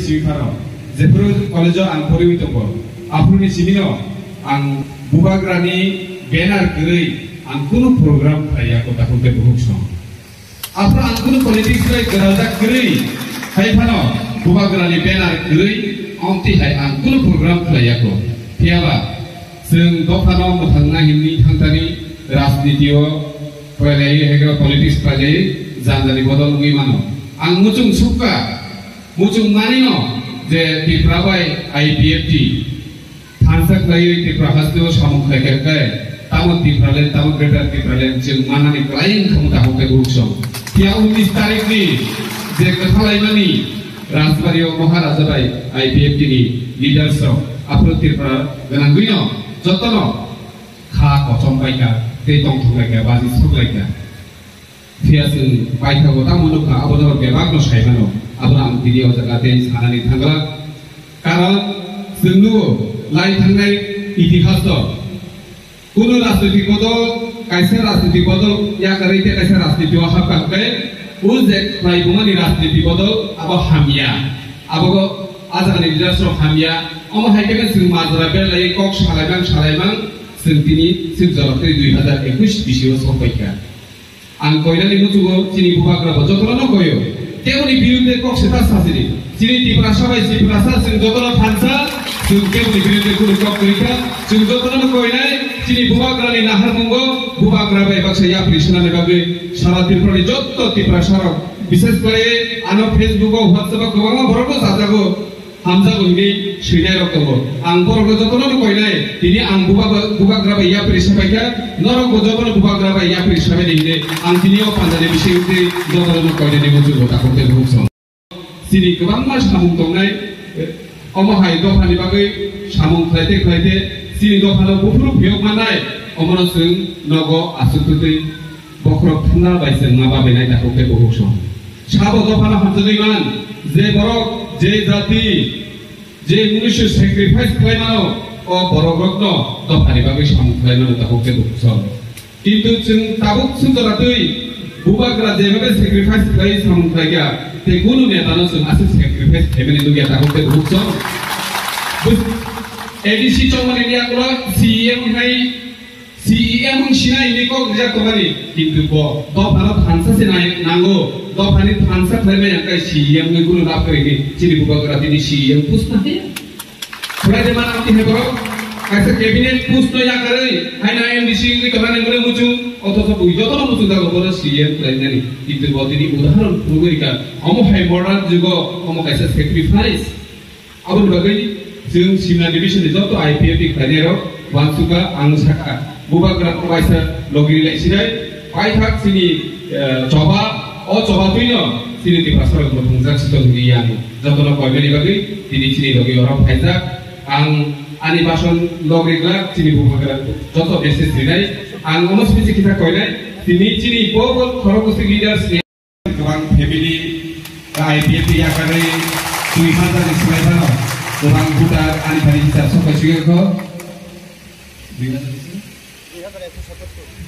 सिबिफारो जेफोर कलेजाव आं फरायबाय दङ आफोरनि सिबिनाव आं बुबाग्रानि बेनार गरै आं कुनु प्रग्राम थाया कथाखौ बे बुहुक सम आफोर आं कुनु पलिटिक्स लाई गराजा गरै खायफानो बुबाग्रानि बेनार गरै अन्तिहाय आं कुनु प्रग्राम थायाखौ थियाबा जों दखानाव मोथांना हिमनि थांतानि राजनितियाव फरायनाय हेगा पलिटिक्स फरायनाय जानजानि बदल नङै मानो आं મુચુંગાનીનો જે તિપ્રાભાઈ આઈપીએફટી થાનસક લઈ તિપ્રાહસ્તીઓ સામુખ કે કહે তামো তিপ্রালেন তামো গ্রেটার তিপ্রালেন যে মানানি ক্লাইন ক্ষমতা হতে গুরুসম তিয়া উনিশ তারিখ নি? যে কথা লাইমানি রাজবাড়ি ও মহারাজা ভাই আইপিএফ টি লিডার্স আপনার ত্রিপুরা গোনাঙ্গুইন যতন খা কথম বাইকা তে দং থাকা বাজি সুখ লাইকা बाजि सगलायका थियाजों बायखागौ तामनुखा आबोदाव बेबाग सायमानो आबो आं दिनियाव जागाते सानानै थांगला कारण जोंनु লাই थांनाय इतिहास दं কোনো রাজনৈতিক বদল কাইসে রাজনৈতিক বদল ইয়া কারাইতে কাইসে রাজনীতি হাবকাকে ও যে প্রাইবমানি রাজনীতি বদল আবো হামিয়া আবো আজানি লিডারস হামিয়া অম হাইকে जों মাজরা বেলাই কক সালাইবাং সালাইবাং जों তিনি जों জলতে 2021 বিশিও আর ang koyo ni চিনি sini bubakra bajokro ন কইও। তেমনি বিরুদ্ধে কক্ষেতা সাসিনি যিনি ত্রিপুরা সবাই ত্রিপুরা সাসিন যতন ফানসা তেমনি বিরুদ্ধে কোনো কক পরীক্ষা চিন যতন কই নাই, চিনি যিনি নি নাহার মঙ্গ। ভুবাগ্রা বাই বাক্সে ইয়া পরিশনানে বাবে সারা ত্রিপুরানি যত ত্রিপুরা সড়ক। বিশেষ করে আনো ফেসবুক ও হোয়াটসঅ্যাপ গবাঙ্গ বরক সাজাগো হামজা গন্ডি সৈনাই রক্তব আং বরকে যখন কইনাই তিনি আং বুবা বুবাগ্রা ইয়া পরিষা পাইকা নরক যখন বুবাগ্রা বা ইয়া পরিষা পাই দিলে আং তিনিও পাঞ্জানি বিশেষে যখন কইনে দিব যুব তাকতে ভুকছ তিনি গোবাং মাস হামুং দংনাই অমহাই বাগৈ খাইতে খাইতে ভিয়ক মানাই। অমরসং নগ আসুতুতে বাইছে বেনাই সাব যে বরক যে জাতি যে মনুষ্য স্যাক্রিফাইস খাইমানো বরগ্ন দফানি তাহকে খাইমানো কিন্তু जों তাবুক সুতরাতৈ বুবাগ্রা যেভাবে স্যাক্রিফাইস খাই সামুং খাইগা te gulu ne tano sun asu sacrifice heaven itu ya takut ke bukso bus edisi cuma ini aku lo CEM hai CEM sina ini kok kerja kembali কিন্তু ব দফানো ফানসা সে নাই নাঙ্গো দফানি ফানসা ফেলে yang kai CEM ne gulu rap করে ni চিনি বুবাগ্রা তিনি CEM পুস্তা হে थोड़ा जे माना आती है बरो ऐसे कैबिनेट पुस्ट या करे हाय ना एमडीसी के कमाने করে মুচু অথচ বুঝ যত মুচু দাগো বলে সিএম প্রেসিডেন্ট কিন্তু বদিনি উদাহরণ পুরোরিকা অম হাই মডার্ন যুগ অম কাইসা স্যাক্রিফাইস আবুল বাগৈ जों सिमला डिभिजन যত आईपीएफ खानेराव वानसुका आं साखा बुबग्राको वाइसा लगिरिलाई सिधै पाइथाक सिनि चबा अ चबा तुइन सिनि ति फासर मुथुंजा सितों दियान जतन कयबेनि बागै तिनि सिनि लगि अरम फाइजा आं आनि बासन लग्रिग्ला सिनि बुबग्रा जत बेसे सिनाय आं अनुस्पिसि किथा कयनाय तिनि सिनि बगल खरगसि गिदास गोबां फेमिलि आइपिएफ आकारे दुई हाजार इस्लाइबार गोबां भुटान आनिफारि हिसाब सकाय सिगांखौ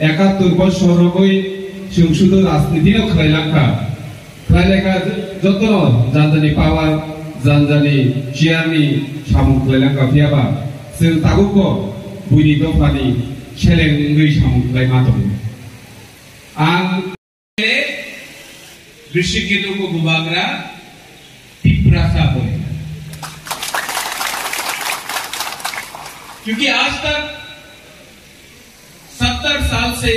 একাত্তর বৎসর শুধু রাজনীতিও খাই লাখা খাই লেখা যত জানজানি পাওয়ার, জানজানি চিয়ারনি সামু লাইলাঙ্কা ফিয়াবা। সেন তাগুক बुनि দফানি सेलें दै सामुलाय मा दं आं ऋषिकेतुखौ गुबाग्रा पिप्रासा बोले सत्तर साल से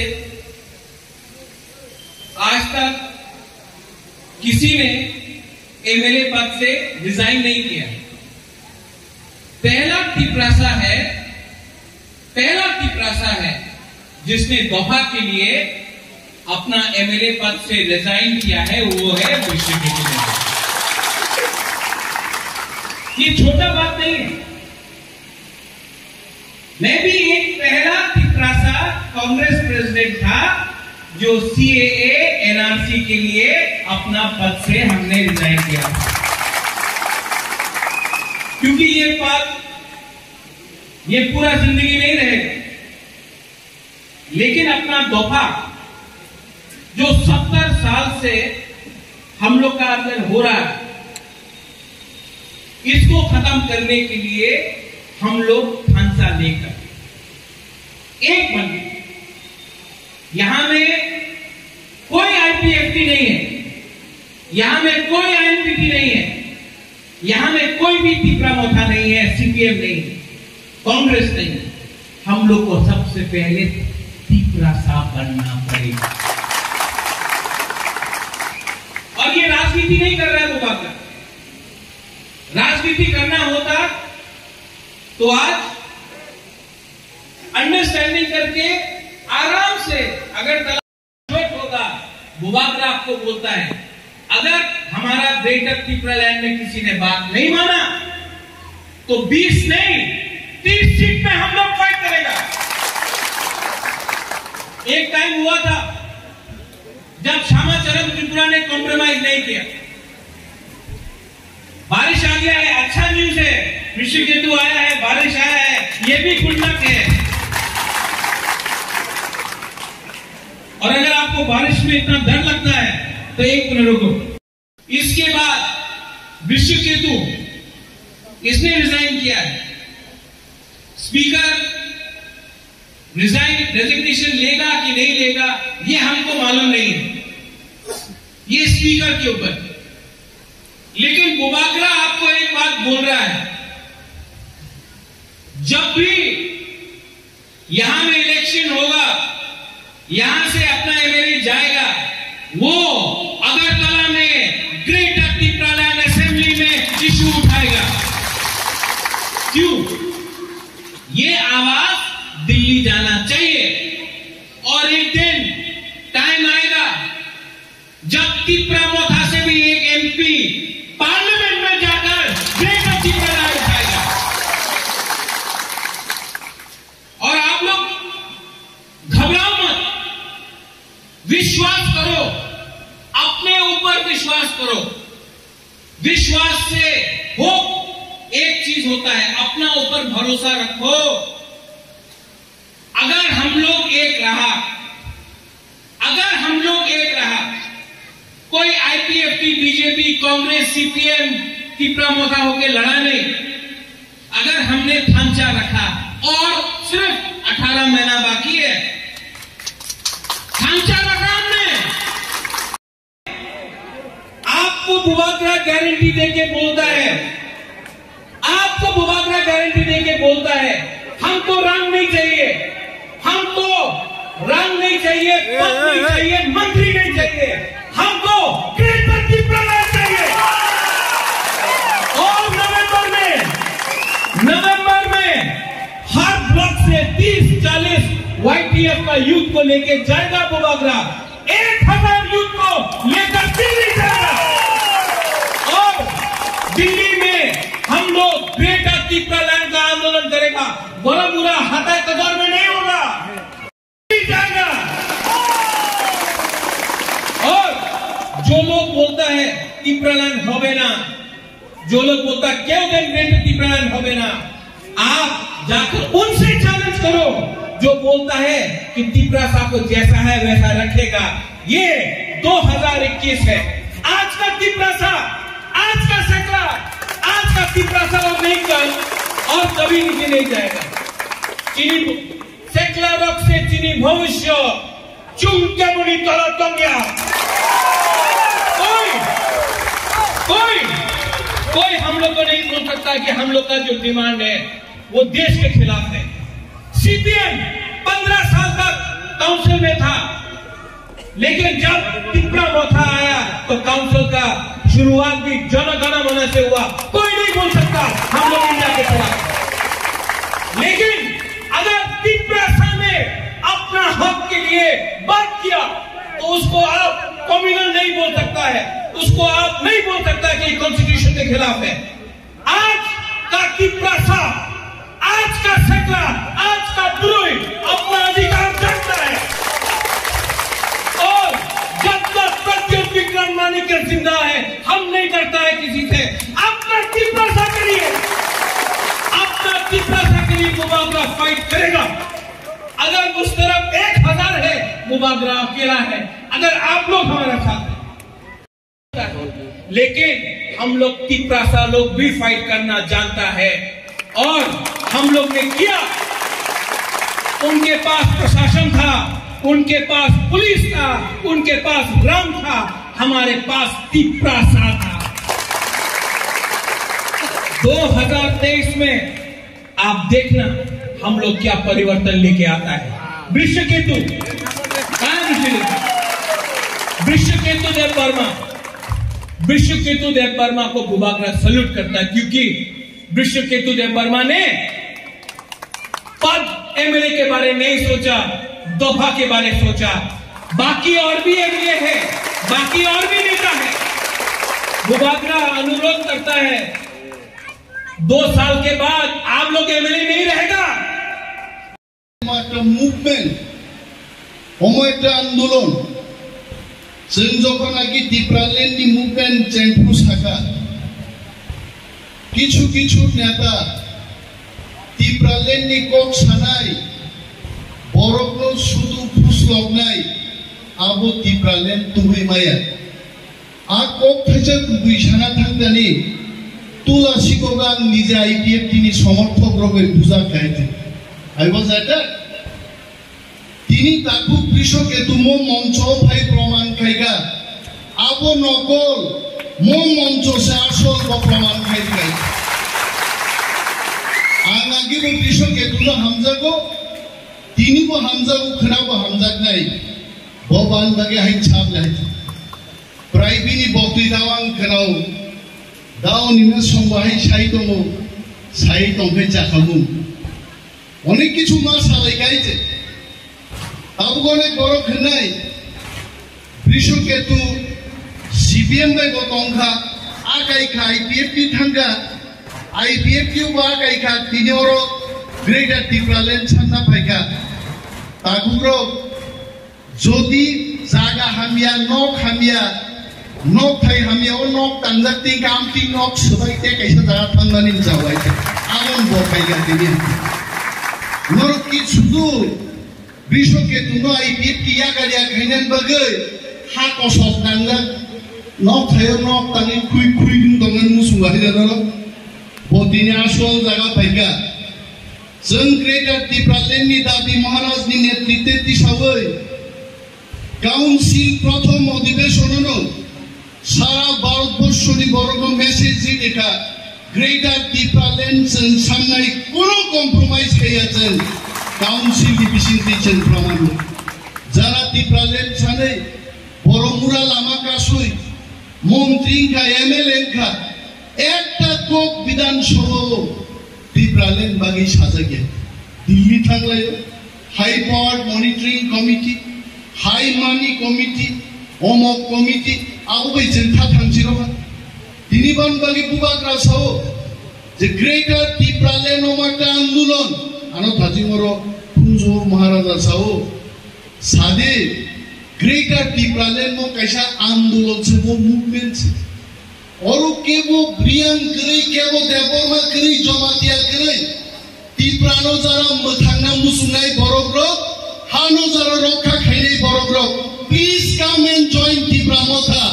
आज तक किसी ने एमएलए पद से रिजाइन नहीं किया। पहला टिपरासा है, पहला टिपरासा है जिसने दोहा के लिए अपना एमएलए पद से रिजाइन किया है, वो है ये छोटा बात नहीं है। मैं भी एक पहला कांग्रेस प्रेसिडेंट था जो सीएए एनआरसी के लिए अपना पद से हमने रिजाइन किया क्योंकि ये पद ये पूरा ज़िंदगी नहीं रहेगा। लेकिन अपना दफ़ा जो सत्तर साल से हम लोग का अंदर हो रहा है, इसको खत्म करने के लिए हम लोग फांसा लेकर एक बन यहाँ में कोई आईपीएफटी नहीं है। यहाँ में कोई आईएनपीटी नहीं है। यहाँ में कोई भी तीपरा मोथा नहीं है सीपीएम नहीं है कांग्रेस नहीं। हम लोग को सबसे पहले तीपरा साफ़ बनना पड़ेगा। और ये राजनीति नहीं कर रहा है मुबाकर राजनीति करना होता तो आज अंडरस्टैंडिंग करके आराम से अगर तलाश होगा बुबाकरा आपको बोलता है, अगर हमारा ग्रेटर लैंड में किसी ने बात नहीं माना तो 20 नहीं 30 सीट में हम लोग फाइट करेगा। एक टाइम हुआ था, जब श्यामा चरण त्रिपुरा ने कॉम्प्रोमाइज नहीं किया। बारिश आ गया है अच्छा न्यूज़ है विश्व केतु आया है, बारिश आया है, ये भी गुल्लक है। और अगर आपको बारिश में इतना डर लगता है तो एक मिनट रुको। इसके बाद विश्व केतु इसने रिजाइन किया है। स्पीकर रिजाइन रेजिग्नेशन लेगा कि नहीं लेगा, ये हमको मालूम नहीं है। ये स्पीकर के ऊपर। लेकिन बुबाकरा आपको एक बात बोल रहा है। जब भी यहाँ में इलेक्शन होगा यहाँ से अपना एमएलए जाएगा। वो अगरतला में ग्रेटर त्रिपुरालैंड असेंबली में इश्यू उठाएगा। क्यों? ये आवाज़ दिल्ली जाना चाहिए। होता है, अपना ऊपर भरोसा रखो। अगर हम लोग एक रहा, अगर हम लोग एक रहा, कोई आईपीएफटी बीजेपी कांग्रेस सीपीएम की प्रमोखा होकर लड़ा नहीं। अगर हमने थांचा रखा, और सिर्फ़ 18 महीना बाकी है, थांचा रखा हमने। आपको बुबाकरा गारंटी देके बोलता है आपको बुबाकरा गारंटी देके बोलता है हमको रंग नहीं चाहिए। हमको रंग नहीं चाहिए पद नहीं चाहिए मंत्री नहीं चाहिए। हमको ग्रेटर त्रिपुरा चाहिए। और नवंबर में नवंबर में हर ब्लॉक से 30-40 वाईटीएफ का यूथ को लेके जाएगा बुबागरा एक हज़ार यूथ को लेकर दिल्ली जाएगा। और दिल्ली में हम लोग ग्रेटर की बड़ा बुरा हटा कदर में नहीं होगा। जाएगा। और जो लोग बोलता है त्रिपुरालैंड होबे ना, जो लोग बोलता है, क्यों दिन ग्रेटर त्रिपुरालैंड होबे ना, आप जाकर उनसे चैलेंज करो। जो बोलता है कि त्रिपुरा साहब को जैसा है, वैसा रखेगा, ये 2021 है। आज का त्रिपुरा साहब, आज का सकला आज का त्रिपुरा साहब नहीं कल और कभी नीचे नहीं जाएगा। चीनी सेकला रॉक से चीनी भविष्य चुनके मुनि तला टंगिया कोई कोई कोई हम लोग को नहीं बोल सकता कि हम लोग का जो डिमांड है, वो देश के खिलाफ है। सीपीएम पंद्रह साल तक काउंसिल में था। लेकिन जब तिपरा मोथा आया तो काउंसिल का शुरुआत भी जनगण मन से हुआ। कोई नहीं बोल सकता, हम लोग इंडिया के खिलाफ। के लिए बात किया तो उसको आप कम्युनल नहीं बोल सकता है। उसको आप नहीं बोल सकता कि कॉन्स्टिट्यूशन के खिलाफ है। आज का तिप्रासा आज का सकरा आज का द्रोही अपना अधिकार जानता है। और जब तक प्रत्युत विक्रम मानिकर ज़िंदा है, हम नहीं करता है किसी से। अपना तिप्रासा करिए। अपना तिप्रासा करिए मुबागरा फाइट करेगा। अगर उस तरफ़ है अकेला है। अगर आप लोग हमारे साथ हैं। लेकिन हम लोग तिप्रासा लोग भी फाइट करना जानता है। और हम लोग ने किया। उनके पास प्रशासन था, उनके पास पुलिस था, उनके पास रंग था, हमारे पास तिप्रासा था। 2023 में आप देखना, हम लोग क्या परिवर्तन लेके आता है। विश्व केतु कहा वृक्ष केतु वृक्ष केतु देव वर्मा विश्व केतु देव वर्मा को बुबाकरा सल्यूट करता है, क्योंकि विश्व केतु देव वर्मा ने पद एमएलए के बारे नहीं सोचा, दोहा के बारे सोचा। बाकी और भी एमएलए है, बाकी और भी नेता है। बुबाकरा अनुरोध करता है, दो साल के बाद आप लोग एमएलए नहीं रहेगा। मूवमेंट हम आंदोलन। जों যখন আগে টিপ্রালেন্ডনি মুভমেন্ট চেন্টু কিছু কিছু নেতা টিপ্রালেন্ডনি কক সানাই বরফনো শুধু ফুসলবনাই আবো টিপ্রালেন্ড তুই মায়া আ কক থাইছে দুই সানা থাকদানি তুলাসিকোga আং নিজে আইপিএফ তিনি সমর্থক রবে বুঝা খাইতে I was attacked. তিনি তাকু কৃষকে তুমো মঞ্চ ভাই প্রমাণ খাইগা। আবো নকল, মো মঞ্চ সে আসল ব প্রমাণ খাইগাই আং আগিবো কৃষকে তুলো হামজাগো তিনি বো হামজাগো, খনাবো হামজাগ নাই। ববান বাগে হাই ছাপ লাই প্রাইবিনি বক্তি দাওয়াং খনাও। দাও নিমে সংবাহাই সাই দমো সাই দমে চাখামু অনেক কিছু মাছ সালাই গাইছে আবগনে বড় খেনাই বৃষকেতু সিপিএম বাই গতংখা আকাইখা আইপিএফ টি থাঙ্গা। আইপিএফ টি বা আকাইখা তিনি ওর গ্রেটার টিপ্রালেন সান্না ফাইকা তাগুগ্র যদি জাগা হামিয়া নক হামিয়া নক থাই হামিয়া, ও নক তাংজাক তি কাম তি নক সবাইতে কাইসা জাগা থাঙ্গানি যাওয়াইতে। আগন বকাইগা তিনি। Nurki sudu Bishoke tunga ipit kiya kaya kainen bagay. Ha kosok tangga. Nok thayo nok tangi kui kui dung tangan musunga hida dalo. Bodini asol jaga paika. Zeng kreator ti pralen ni dabi maharaj ni netrite ti sawai. Council প্রথম অধিবেশন হল সারা ভারতবর্ষ বড় message এটা greater department সামনে কোনো compromise হয়ে আছেন council বিসিং দিচ্ছেন প্রমাণ। যারা টিপ্রালেন্ড সানে বড়মুরা লামা কাসই মন্ত্রী কা এমএলএ কা, একটা কোক বিধানসভা টিপ্রালেন্ড বাগি সাজাগে দিল্লি থাকলে high power monitoring committee high money committee অমক কমিটি আবহাই চিন্তা থাকছিল তিনি বানবাগি বুবাগ্রা সহ যে গ্রেটার টিপ্রালেন একটা আন্দোলন আনো থাজিমর কুঞ্জো মহারাজা সহ সাদে গ্রেটার টিপ্রালেন মো কাইসা আন্দোলন সে মো মুভমেন্ট সে অরু কেবো ব্রিয়াং করেই কেবো দেবর্মা করেই জমাতিয়া করেই। টিপ্রানো যারা থাংনা মুসুনাই বরগ্রক হানো যারা রক্ষা খাইনাই বরগ্রক please come and join Tipra Motha.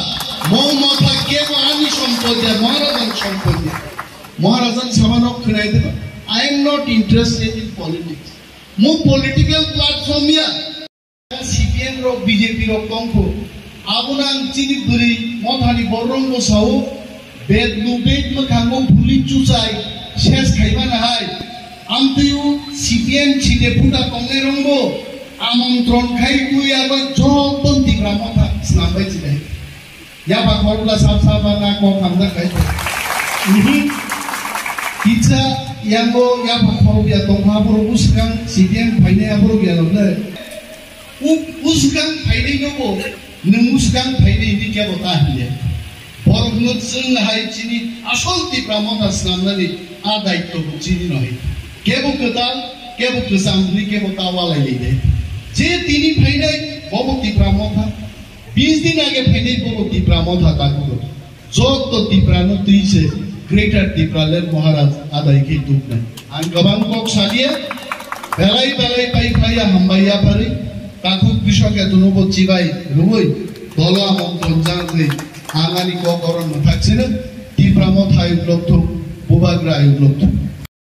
মো মথা কেবো আনি সম্পদ দেয়, মহারাজান সম্পদ দেয় মহারাজান সামানক খুনাই দেবা I am not interested in politics Md political platform ইয়া সিপিএম রক বিজেপি রক কঙ্ক আবুনাং চিনি বুরি মথানি বরং বসাও বেদ নু বেদ মখাঙ্গো ভুলি চুচাই শেষ খাইবা নাহাই আমতেও সিপিএম ছিটে ফুটা কংনে রঙ্গ আমন্ত্রণ খাই তুই আবার যতন দিগ্রা মথা স্নাবাই চিলাই ইয়াবা করবলা সাপ সাবা না ক খামদা খাই Kita yang go yang perlu dia tongha buru si sidian paine ya perlu dia lomle. Uskang paine go go, nung uskang paine ini kya bota dia. Borong nut sung hai cini asal ti pramota snamnani adai to chini nohi. Kebo ketal, kebo kusamni kebo tawala yide. যে তিনি ফাইনাই ভবতী প্রামথা বিশ দিন আগে ফাইনাই ভবতী প্রামথা তাকুলো যত তীব্রানো তুইছে greater দীপালের মহারাজ আদায়কে দুঃখ নাই আং গোবাং cock সালিয়ে বেলাই বেলাই পাই পাইয়া হাম্বাইয়া পারি কাকু কৃষকে দুনব চিবাই রুবই দলা মন্ত্রণ জানলে আঙানি কক করণ থাকছে না তীব্রামত আয়োগ লব্ধ বুবাগ্রা আয়োগ লব্ধ